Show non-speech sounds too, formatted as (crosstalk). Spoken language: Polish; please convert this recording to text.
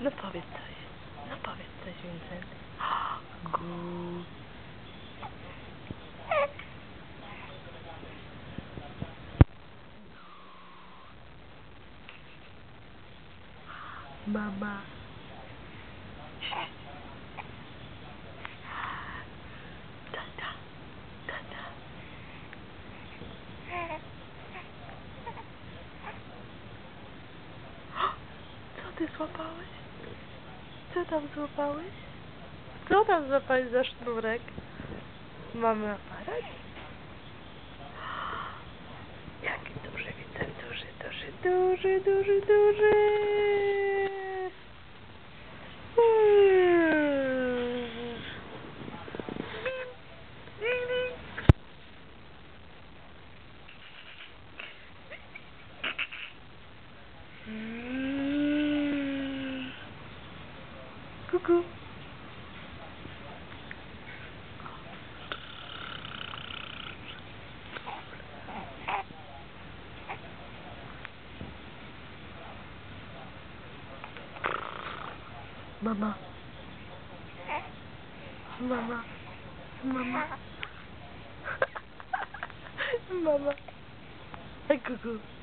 No powiedz coś. No powiedz coś, Vincent. Gu. Mama. Tata. Tata. Co ty złapałeś? Co tam złapałeś? Co tam złapałeś za sznurek? Mamy aparat? (gasps) Jaki duży, widzę, duży, duży, duży, duży, duży. Kuku. Mama. Mama. Mama. (laughs) Mama. Kuku.